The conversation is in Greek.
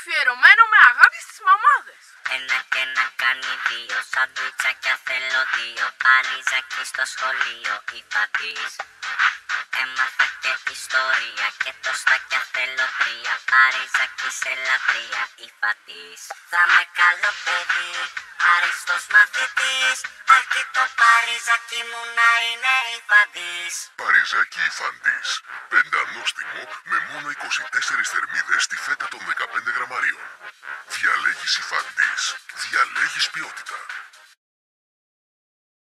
αφιερωμένο με αγάπη στις μαμάδες. Ένα και να κάνει δύο Σαντουιτσάκια θέλω δύο Παριζάκι στο σχολείο η πατής Έμαθα και ιστορία Και το στάκια θέλω τρία Παριζάκι σε λατρεία η πατής Θα με καλό παιδί Άριστος μαθητής Αρκεί το παριζάκι μου να είναι η πατής Παριζάκι Ιφαντής. Πεντανόστιμο με μόνο 24 θερμίδες στη φέτα των 15 γραμμαρίων. Διαλέγεις Ιφαντής. Διαλέγεις ποιότητα.